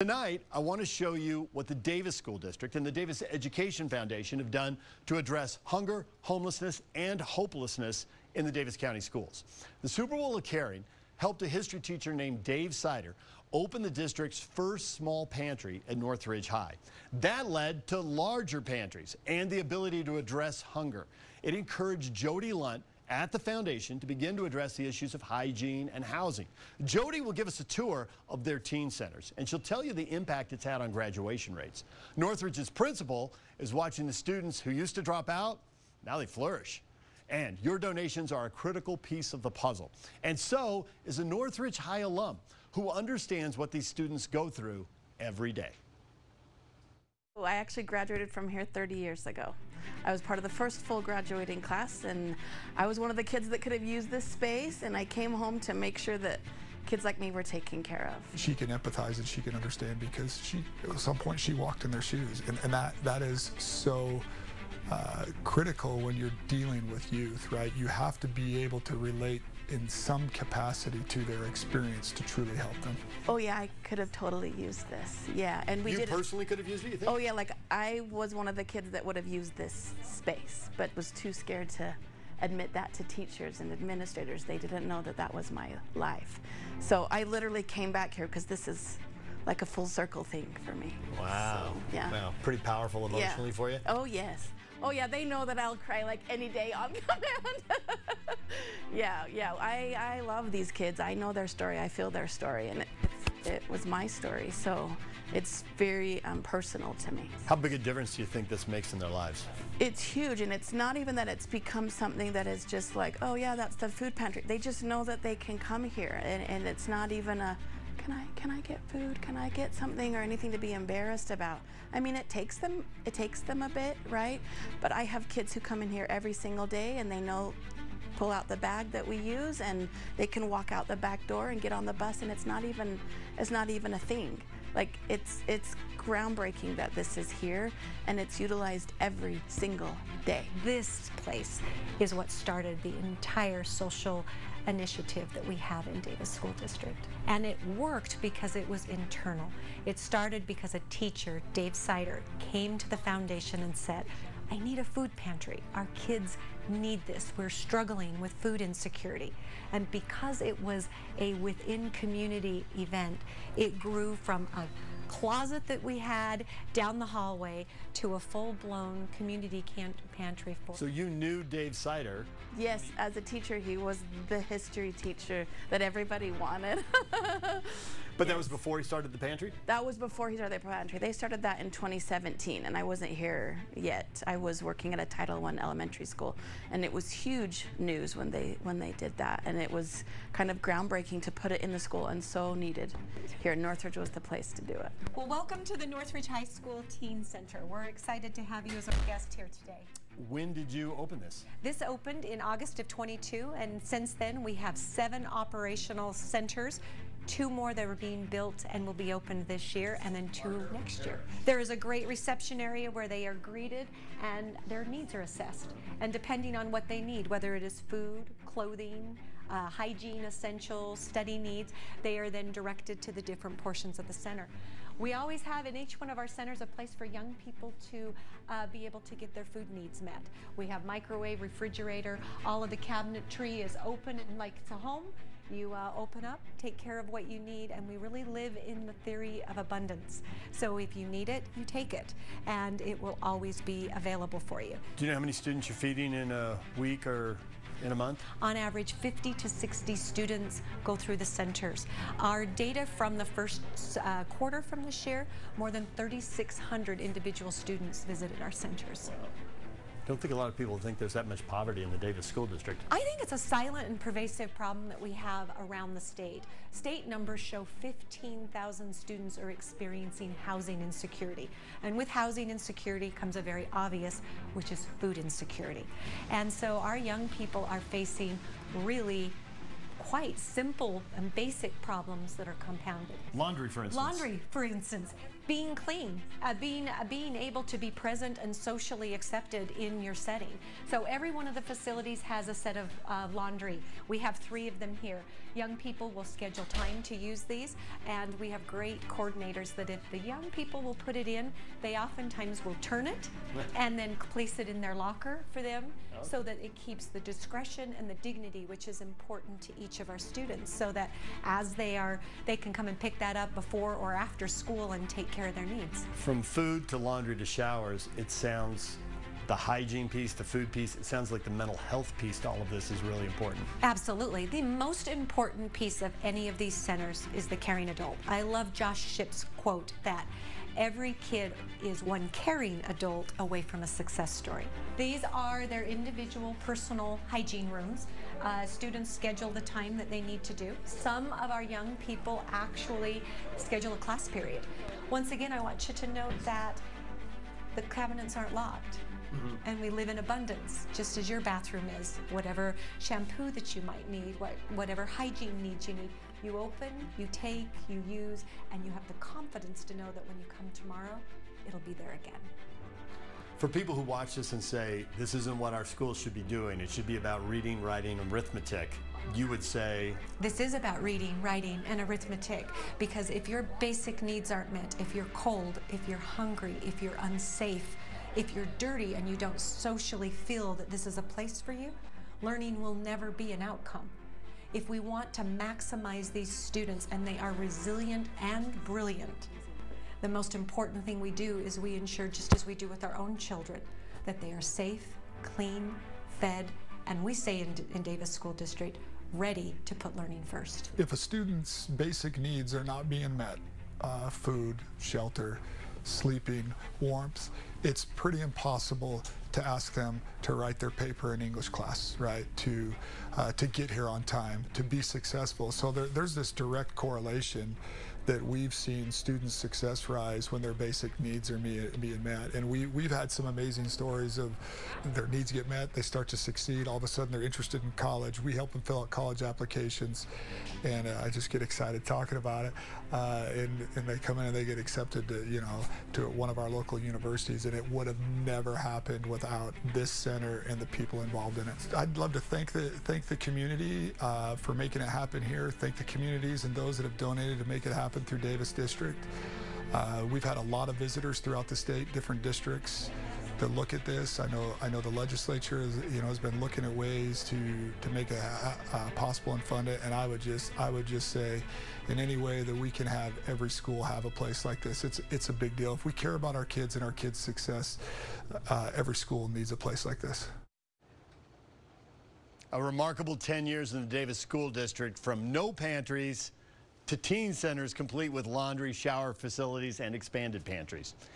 Tonight, I want to show you what the Davis School District and the Davis Education Foundation have done to address hunger, homelessness, and hopelessness in the Davis County schools. The Souper Bowl of Caring helped a history teacher named Dave Sider open the district's first small pantry at Northridge High. That led to larger pantries and the ability to address hunger. It encouraged Jody Lunt at the foundation to begin to address the issues of hygiene and housing. Jody will give us a tour of their teen centers, and she'll tell you the impact it's had on graduation rates. Northridge's principal is watching the students who used to drop out, now they flourish. And your donations are a critical piece of the puzzle. And so is a Northridge High alum who understands what these students go through every day. I actually graduated from here 30 years ago. I was part of the first full graduating class and I was one of the kids that could have used this space and I came home to make sure that kids like me were taken care of. She can empathize and she can understand because she at some point she walked in their shoes and, and that that is so uh, critical when you're dealing with youth, right? You have to be able to relate in some capacity to their experience to truly help them. Oh yeah, I could have totally used this. Yeah, and we you did. You personally could have used it. You think? Oh yeah, like I was one of the kids that would have used this space, but was too scared to admit that to teachers and administrators. They didn't know that that was my life. So I literally came back here because this is like a full circle thing for me. Wow. So, yeah. Wow. Pretty powerful emotionally yeah. for you? Oh, yes. Oh, yeah, they know that I'll cry like any day on command. yeah, yeah, I, I love these kids. I know their story. I feel their story. And it, it was my story. So it's very um, personal to me. How big a difference do you think this makes in their lives? It's huge, and it's not even that it's become something that is just like, oh yeah, that's the food pantry. They just know that they can come here, and, and it's not even a, can I can I get food? Can I get something or anything to be embarrassed about? I mean, it takes them it takes them a bit, right? But I have kids who come in here every single day and they know pull out the bag that we use and they can walk out the back door and get on the bus and it's not even it's not even a thing. Like it's it's groundbreaking that this is here and it's utilized every single day. This place is what started the entire social initiative that we have in Davis School District. And it worked because it was internal. It started because a teacher, Dave Sider, came to the foundation and said, I need a food pantry. Our kids need this. We're struggling with food insecurity. And because it was a within community event, it grew from a closet that we had down the hallway to a full-blown community pantry. For so you knew Dave Sider? Yes, as a teacher, he was the history teacher that everybody wanted. But yes. that was before he started the pantry? That was before he started the pantry. They started that in 2017, and I wasn't here yet. I was working at a Title I elementary school, and it was huge news when they when they did that, and it was kind of groundbreaking to put it in the school, and so needed. Here, Northridge was the place to do it. Well, welcome to the Northridge High School Teen Center. We're excited to have you as our guest here today. When did you open this? This opened in August of 22, and since then we have seven operational centers two more that are being built and will be opened this year, and then two next year. There is a great reception area where they are greeted and their needs are assessed. And depending on what they need, whether it is food, clothing, uh, hygiene essentials, study needs, they are then directed to the different portions of the center. We always have in each one of our centers a place for young people to uh, be able to get their food needs met. We have microwave, refrigerator, all of the cabinetry is open and like it's a home. You uh, open up, take care of what you need, and we really live in the theory of abundance. So if you need it, you take it, and it will always be available for you. Do you know how many students you're feeding in a week or in a month? On average, 50 to 60 students go through the centers. Our data from the first uh, quarter from this year, more than 3,600 individual students visited our centers. Wow don't think a lot of people think there's that much poverty in the Davis School District. I think it's a silent and pervasive problem that we have around the state. State numbers show 15,000 students are experiencing housing insecurity. And with housing insecurity comes a very obvious, which is food insecurity. And so our young people are facing really quite simple and basic problems that are compounded. Laundry, for instance. Laundry, for instance. Being clean, uh, being uh, being able to be present and socially accepted in your setting. So every one of the facilities has a set of uh, laundry. We have three of them here. Young people will schedule time to use these, and we have great coordinators that if the young people will put it in, they oftentimes will turn it and then place it in their locker for them so that it keeps the discretion and the dignity which is important to each of our students so that as they are they can come and pick that up before or after school and take care of their needs. From food to laundry to showers, it sounds the hygiene piece, the food piece, it sounds like the mental health piece to all of this is really important. absolutely. The most important piece of any of these centers is the caring adult. I love Josh Shipp's quote that every kid is one caring adult away from a success story. These are their individual personal hygiene rooms. Uh, students schedule the time that they need to do. Some of our young people actually schedule a class period once again i want you to note that the cabinets aren't locked. Mm-hmm. And we live in abundance, just as your bathroom is. Whatever shampoo that you might need, what, whatever hygiene needs you need, you open, you take, you use, and you have the confidence to know that when you come tomorrow, it'll be there again. For people who watch this and say, this isn't what our schools should be doing, it should be about reading, writing, arithmetic, you would say, This is about reading, writing, and arithmetic because if your basic needs aren't met, if you're cold, if you're hungry, if you're unsafe, if you're dirty and you don't socially feel that this is a place for you, learning will never be an outcome. If we want to maximize these students and they are resilient and brilliant, the most important thing we do is we ensure, just as we do with our own children, that they are safe, clean, fed, and we say in, in Davis School District, ready to put learning first. if a student's basic needs are not being met uh, food shelter sleeping warmth it's pretty impossible to ask them to write their paper in english class right to uh, to get here on time to be successful so there, there's this direct correlation that we've seen students' success rise when their basic needs are being met. And we, we've had some amazing stories of their needs get met, they start to succeed, all of a sudden they're interested in college. We help them fill out college applications, and uh, I just get excited talking about it. Uh, and, and they come in and they get accepted to, you know, to one of our local universities, and it would have never happened without this center and the people involved in it. I'd love to thank the, thank the community uh, for making it happen here, thank the communities and those that have donated to make it happen through Davis District. Uh, we've had a lot of visitors throughout the state, different districts, to look at this. I know I know the legislature is, you know has been looking at ways to to make it uh, possible and fund it. And I would just I would just say, in any way that we can have every school have a place like this, it's it's a big deal. If we care about our kids and our kids' success, uh, every school needs a place like this. a remarkable 10 years in the Davis School District from no pantries to teen centers complete with laundry, shower facilities, and expanded pantries.